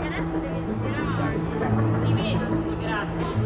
adesso devi tirare Ti vedo, meno, grazie.